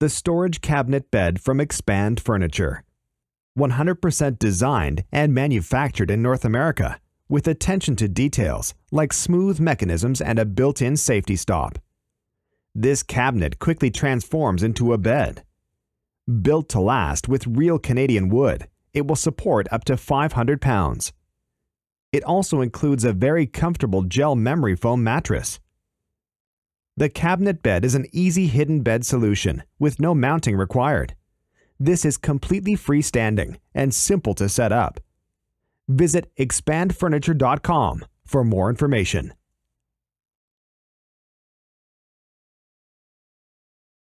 the storage cabinet bed from Expand Furniture. 100% designed and manufactured in North America, with attention to details like smooth mechanisms and a built in safety stop. This cabinet quickly transforms into a bed. Built to last with real Canadian wood, it will support up to 500 pounds. It also includes a very comfortable gel memory foam mattress. The cabinet bed is an easy hidden bed solution with no mounting required. This is completely freestanding and simple to set up. Visit expandfurniture.com for more information.